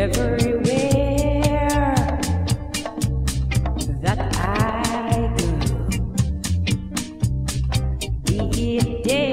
Everywhere that I go.